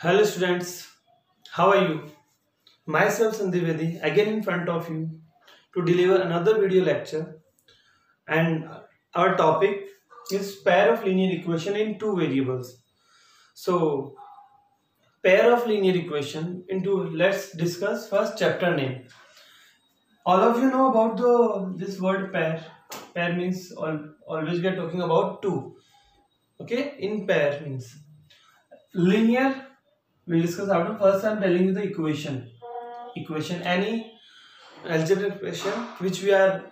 Hello students, how are you? Myself Sandeep Vedi again in front of you to deliver another video lecture and our topic is pair of linear equation in two variables. So pair of linear equation into let's discuss first chapter name. All of you know about the this word pair. Pair means all, always we are talking about two. Okay, in pair means linear we'll discuss after first i'm telling you the equation. Equation any algebraic equation which we are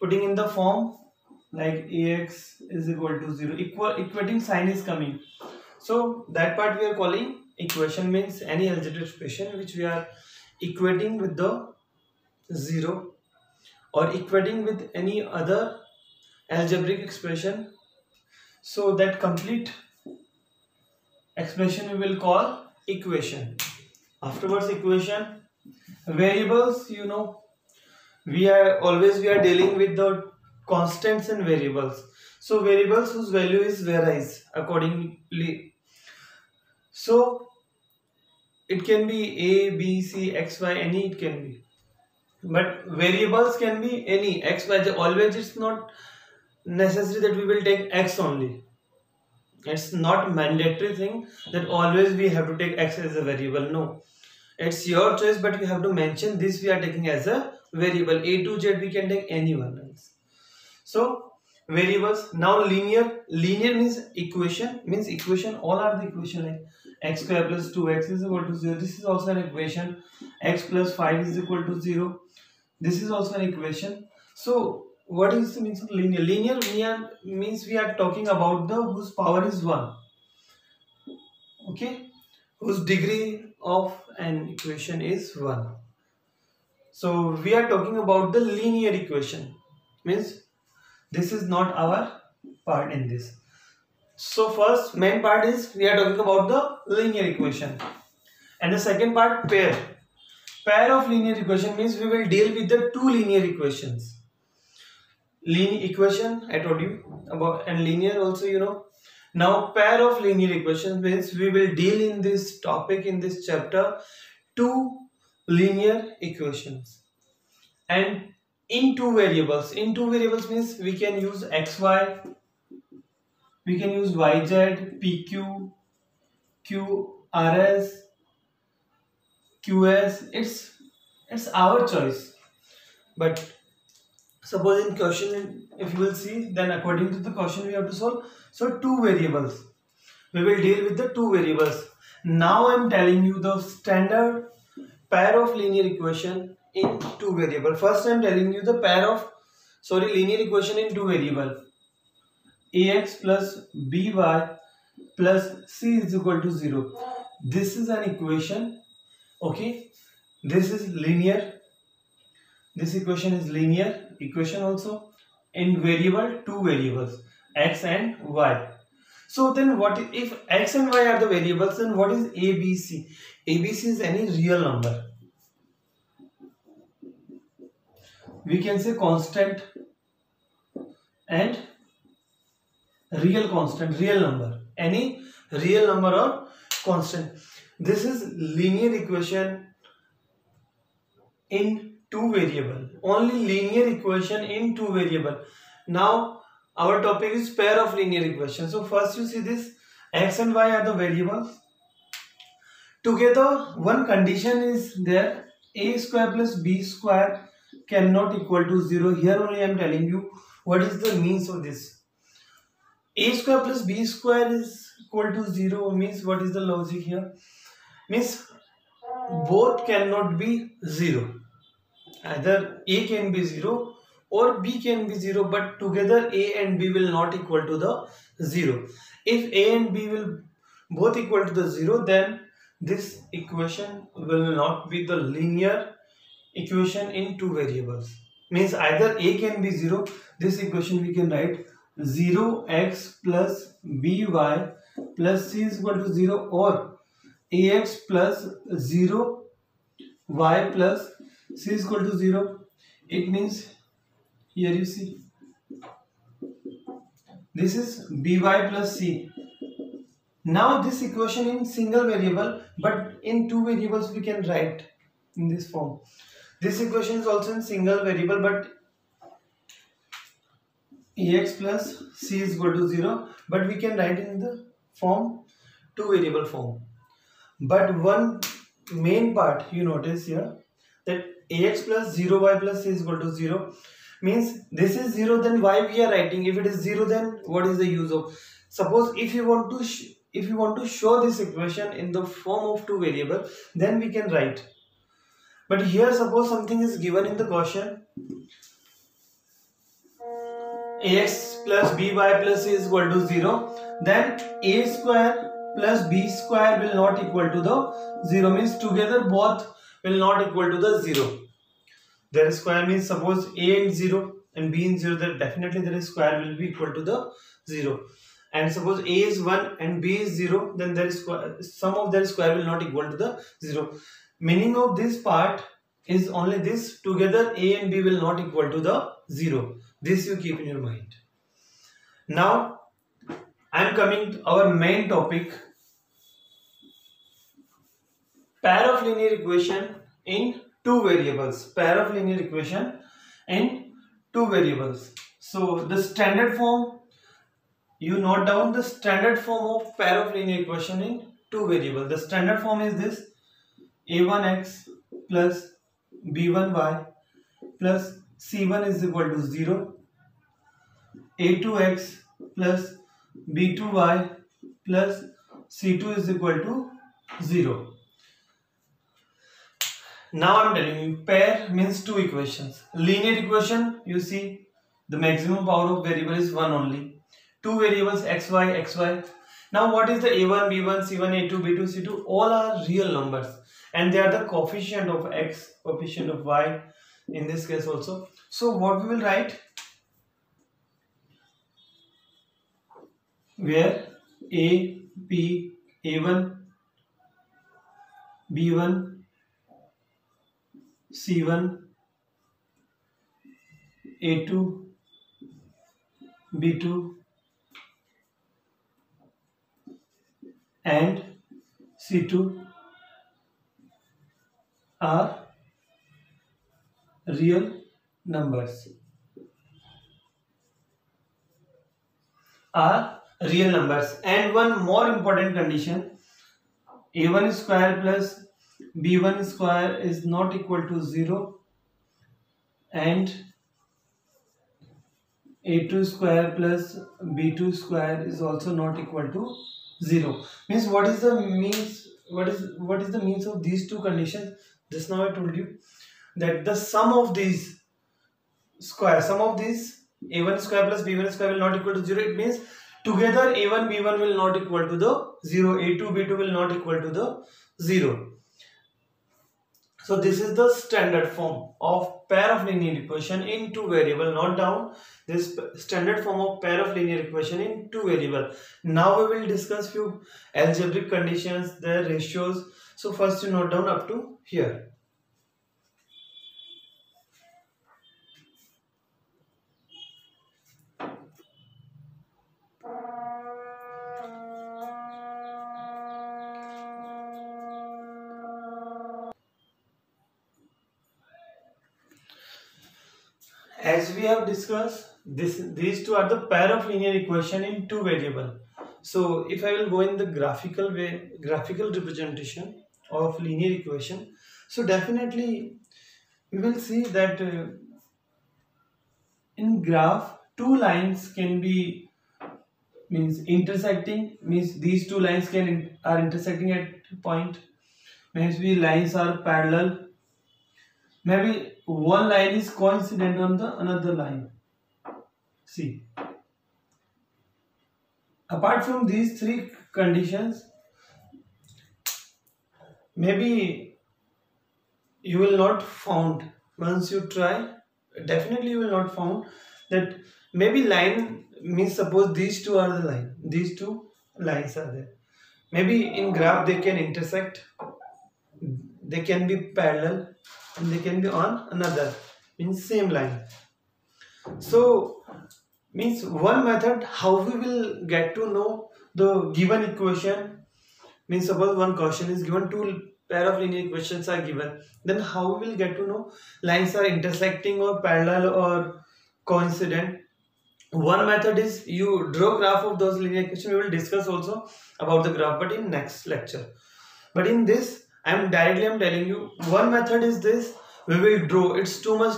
putting in the form like ax is equal to 0 equal equating sign is coming. So that part we are calling equation means any algebraic expression which we are equating with the 0 or equating with any other algebraic expression. So that complete expression we will call equation. Afterwards equation variables you know we are always we are dealing with the constants and variables. So variables whose value is varies accordingly. So it can be a b c x y any it can be. But variables can be any. X y always it's not necessary that we will take x only it's not mandatory thing that always we have to take x as a variable no. It's your choice but you have to mention this we are taking as a variable. A to z we can take anyone else. So variables now linear linear means equation means equation all are the equation like x square plus 2x is equal to 0 this is also an equation. X plus 5 is equal to 0 this is also an equation. So what is the means of linear? Linear linear means we are talking about the whose power is 1 okay? Whose degree of an equation is 1 so we are talking about the linear equation. Means this is not our part in this. So first main part is we are talking about the linear equation. And the second part pair. Pair of linear equation means we will deal with the two linear equations linear equation I told you about and linear also you know. Now pair of linear equations means we will deal in this topic in this chapter two linear equations. And in two variables in two variables means we can use xy we can use yz pq qrs qs it's it's our choice. But suppose in question if you will see then according to the question we have to solve. So two variables. We will deal with the two variables. Now i am telling you the standard pair of linear equation in two variable. First i am telling you the pair of sorry linear equation in two variable. Ax plus by plus c is equal to 0 this is an equation okay? This is linear. This equation is linear equation also in variable two variables x and y. So then what if x and y are the variables then what is abc abc is any real number. We can say constant and real constant real number. Any real number or constant. This is linear equation in two variable. Only linear equation in two variable. Now our topic is pair of linear equation. So first you see this. X and y are the variables. Together one condition is there. A square plus b square cannot equal to 0 here only i am telling you what is the means of this. A square plus b square is equal to 0 means what is the logic here? Means both cannot be 0 either a can be 0 or b can be 0 but together a and b will not equal to the 0 if a and b will both equal to the 0 then this equation will not be the linear equation in two variables means either a can be 0 this equation we can write 0x plus by plus c is equal to 0 or ax plus 0 y plus c is equal to 0 it means here you see. This is by plus c. Now this equation in single variable but in two variables we can write in this form. This equation is also in single variable but ex plus c is equal to 0 but we can write in the form two variable form. But one main part you notice here that ax plus 0y plus c is equal to 0 means this is 0 then why we are writing? If it is 0 then what is the use of? Suppose if you want to if you want to show this equation in the form of two variable then we can write. But here suppose something is given in the question. ax plus by plus c is equal to 0 then a square plus b square will not equal to the 0 means together both will not equal to the 0 there is square means suppose a in 0 and b in 0 then definitely there is square will be equal to the 0 and suppose a is 1 and b is 0 then there is square, sum of their square will not equal to the 0 meaning of this part is only this together a and b will not equal to the 0 this you keep in your mind. Now i am coming to our main topic pair of linear equation in two variables. Pair of linear equation in two variables. So the standard form you note down the standard form of pair of linear equation in two variables. The standard form is this a1x plus b1y plus c1 is equal to 0 a2x plus b2y plus c2 is equal to 0 now i'm telling you pair means two equations. Linear equation you see the maximum power of variable is one only. Two variables xy xy now what is the a1 b1 c1 a2 b2 c2 all are real numbers. And they are the coefficient of x coefficient of y in this case also. So what we will write? Where a b a1 b1 c1 a2 b2 and C2 are real numbers. Are real numbers. And one more important condition a1 square plus b1 square is not equal to 0 and a2 square plus b2 square is also not equal to 0 means what is the means what is what is the means of these two conditions? Just now i told you that the sum of these square sum of these a1 square plus b1 square will not equal to 0 it means together a1 b1 will not equal to the 0 a2 b2 will not equal to the 0 so this is the standard form of pair of linear equation in two variable. Note down this standard form of pair of linear equation in two variable. Now we will discuss few algebraic conditions, their ratios. So first you note down up to here. as we have discussed this these two are the pair of linear equation in two variable. So if i will go in the graphical way graphical representation of linear equation so definitely we will see that uh, in graph two lines can be means intersecting means these two lines can are intersecting at point. We lines are parallel. Maybe one line is coincident on the another line. See. Apart from these three conditions maybe you will not found once you try definitely you will not found that maybe line means suppose these two are the line these two lines are there. Maybe in graph they can intersect they can be parallel and they can be on another means same line. So means one method how we will get to know the given equation. Means suppose one question is given two pair of linear equations are given. Then how we will get to know lines are intersecting or parallel or coincident? One method is you draw graph of those linear equations. We will discuss also about the graph but in next lecture. But in this i'm directly i'm telling you one method is this. We will draw. It's too much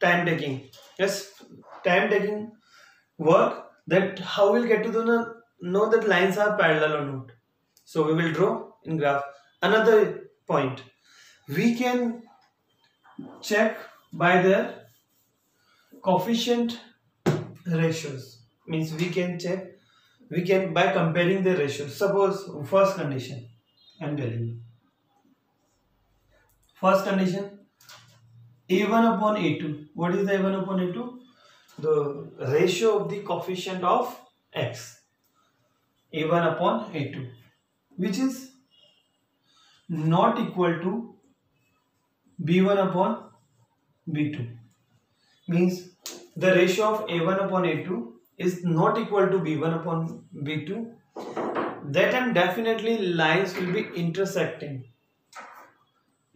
time taking. Yes time taking work that how we'll get to the know, that lines are parallel or not. So we will draw in graph. Another point. We can check by the coefficient ratios. Means we can check we can by comparing the ratios. Suppose first condition i'm telling you first condition a1 upon a2 what is the a1 upon a2 the ratio of the coefficient of x. A1 upon a2 which is not equal to b1 upon b2 means the ratio of a1 upon a2 is not equal to b1 upon b2 that time definitely lines will be intersecting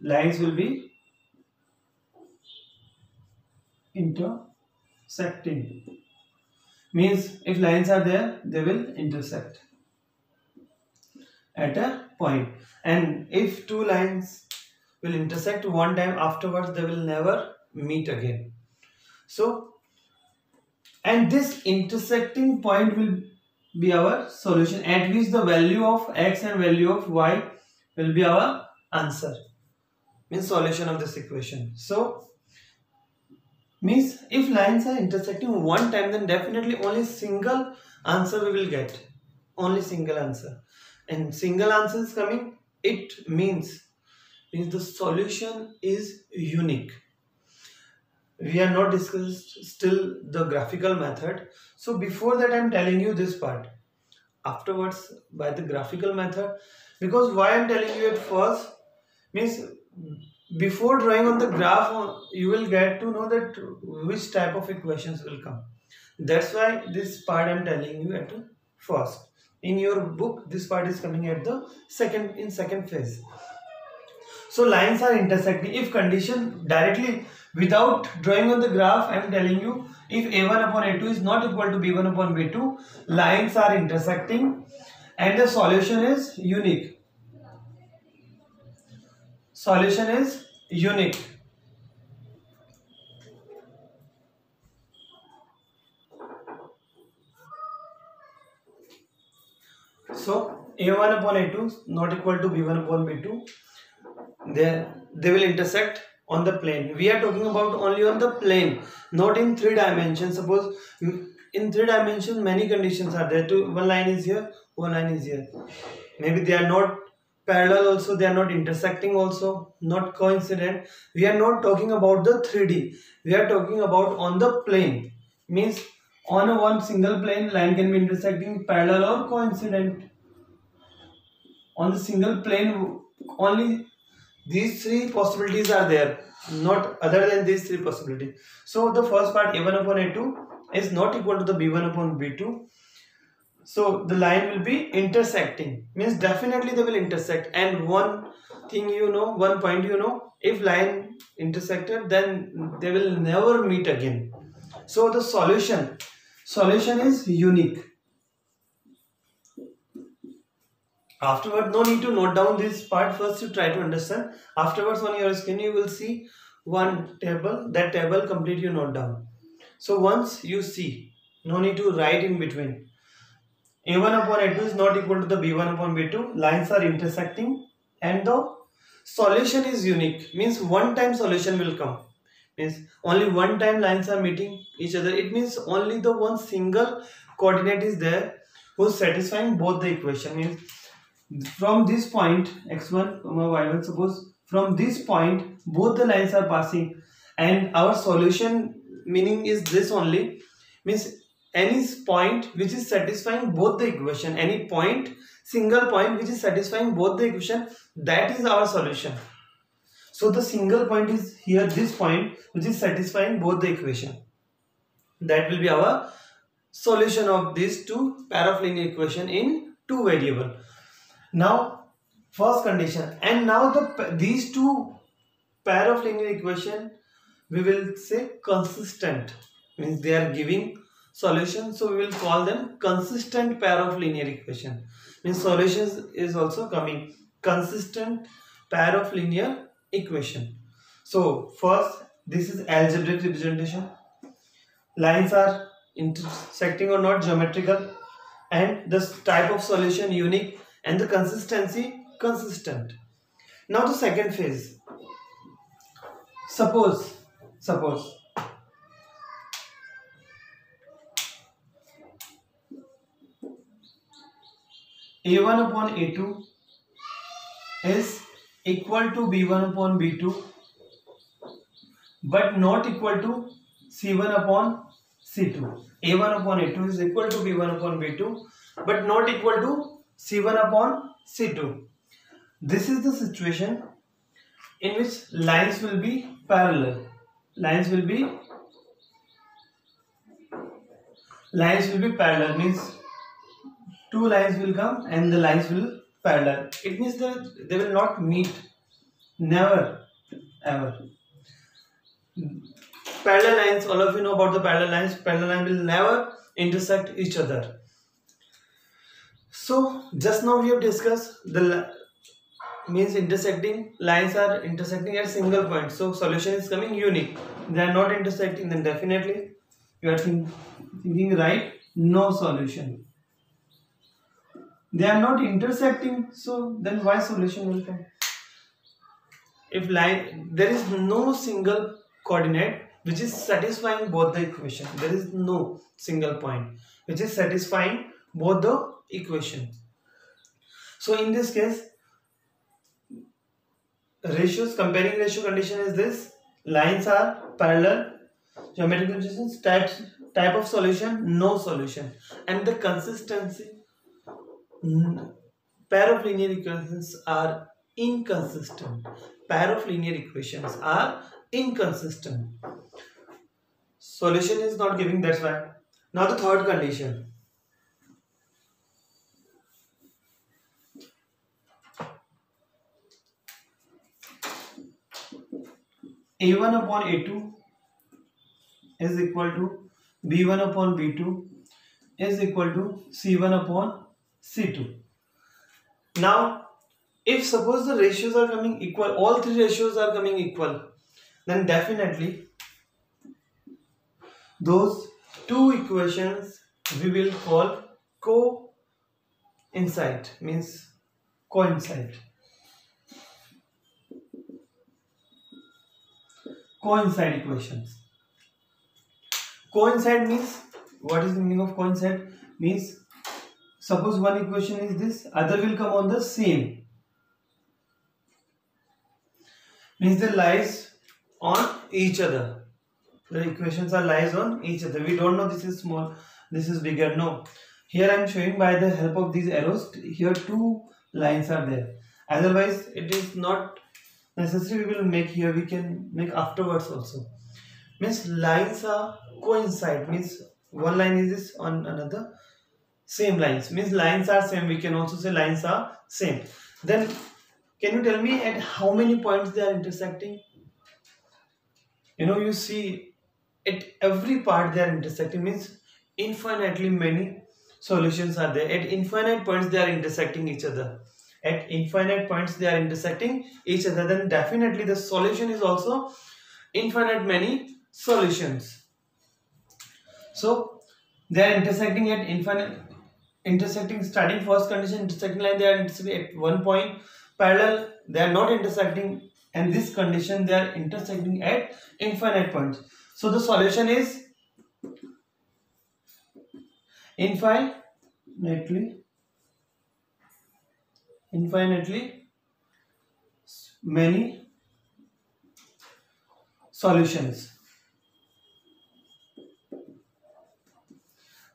lines will be intersecting. Means if lines are there they will intersect at a point. And if two lines will intersect one time afterwards they will never meet again. So and this intersecting point will be our solution. At which the value of x and value of y will be our answer means solution of this equation. So means if lines are intersecting one time then definitely only single answer we will get. Only single answer. And single answer is coming it means means the solution is unique. We are not discussed still the graphical method. So before that i'm telling you this part. Afterwards by the graphical method because why i'm telling you at first means before drawing on the graph you will get to know that which type of equations will come. That's why this part i'm telling you at first. In your book this part is coming at the second in second phase. So lines are intersecting. If condition directly without drawing on the graph i am telling you if a1 upon a2 is not equal to b1 upon b2 lines are intersecting and the solution is unique solution is unique So A1 upon A2 not equal to B1 upon B2. They, they will intersect on the plane. We are talking about only on the plane, not in three dimensions. Suppose in three dimensions many conditions are there. Two, one line is here, one line is here. Maybe they are not parallel also, they are not intersecting also, not coincident. We are not talking about the 3D. We are talking about on the plane. Means on a one single plane line can be intersecting parallel or coincident on the single plane only these three possibilities are there not other than these three possibilities so the first part a1 upon a2 is not equal to the b1 upon b2 so the line will be intersecting. Means definitely they will intersect. And one thing you know one point you know if line intersected then they will never meet again. So the solution solution is unique. Afterward no need to note down this part. First you try to understand. Afterwards on your screen you will see one table. That table complete you note down. So once you see no need to write in between a1 upon a2 is not equal to the b1 upon b2 lines are intersecting and the solution is unique. Means one time solution will come. Means only one time lines are meeting each other. It means only the one single coordinate is there who's satisfying both the equation. Means from this point x1 comma y1 suppose from this point both the lines are passing and our solution meaning is this only. Means any point which is satisfying both the equation any point single point which is satisfying both the equation that is our solution. So the single point is here this point which is satisfying both the equation. That will be our solution of these two pair of linear equation in two variable. Now first condition. And now the these two pair of linear equation we will say consistent. Means they are giving solution so we will call them consistent pair of linear equation. Means solutions is also coming. Consistent pair of linear equation. So first this is algebraic representation. Lines are intersecting or not geometrical. And this type of solution unique and the consistency consistent. Now the second phase. Suppose suppose a1 upon a2 is equal to b1 upon b2 but not equal to c1 upon c2 a1 upon a2 is equal to b1 upon b2 but not equal to c1 upon c2 this is the situation in which lines will be parallel. Lines will be lines will be parallel means two lines will come and the lines will parallel. It means that they will not meet. Never ever. Parallel lines all of you know about the parallel lines. Parallel line will never intersect each other. So just now we have discussed the means intersecting lines are intersecting at a single point. So solution is coming unique. They are not intersecting then definitely you are think, thinking right no solution they are not intersecting so then why solution will come? If line there is no single coordinate which is satisfying both the equation. There is no single point which is satisfying both the equation. So in this case ratios comparing ratio condition is this. Lines are parallel. Geometric conditions type type of solution no solution. And the consistency pair of linear equations are inconsistent pair of linear equations are inconsistent solution is not giving that's why now the third condition a1 upon a2 is equal to b1 upon b2 is equal to c1 upon c2 now if suppose the ratios are coming equal all three ratios are coming equal then definitely those two equations we will call coincide means coincide. Coincide equations. Coincide means what is the meaning of coincide? Means suppose one equation is this other will come on the same. Means they lies on each other. The equations are lies on each other. We don't know this is small this is bigger. No. Here i am showing by the help of these arrows here two lines are there. Otherwise it is not necessary we will make here we can make afterwards also. Means lines are coincide. Means one line is this on another same lines. Means lines are same. We can also say lines are same. Then can you tell me at how many points they are intersecting? You know you see at every part they are intersecting means infinitely many solutions are there. At infinite points they are intersecting each other. At infinite points they are intersecting each other. Then definitely the solution is also infinite many solutions. So they are intersecting at infinite intersecting starting first condition intersecting line they are intersecting at one point. Parallel they are not intersecting. And this condition they are intersecting at infinite points. So the solution is infinitely infinitely many solutions.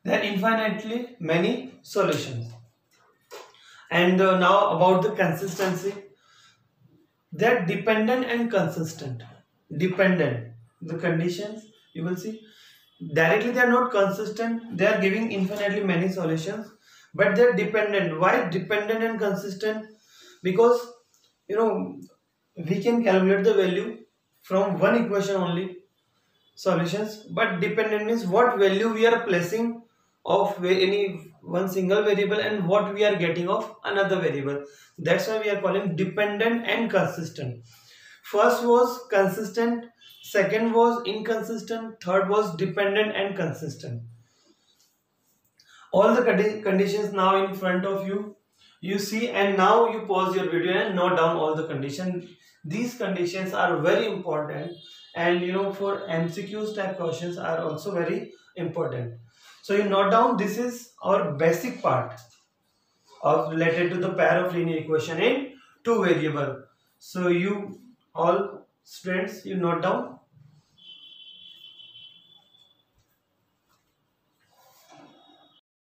There are infinitely many solutions. And uh, now about the consistency. They are dependent and consistent. Dependent the conditions you will see directly they are not consistent they are giving infinitely many solutions but they're dependent why dependent and consistent because you know we can calculate the value from one equation only solutions but dependent means what value we are placing of any one single variable and what we are getting of another variable. That's why we are calling dependent and consistent. First was consistent second was inconsistent third was dependent and consistent. All the conditions now in front of you. You see and now you pause your video and note down all the conditions these conditions are very important and you know for mcqs type questions are also very important so you note down this is our basic part of related to the pair of linear equation in two variable. So you all students you note down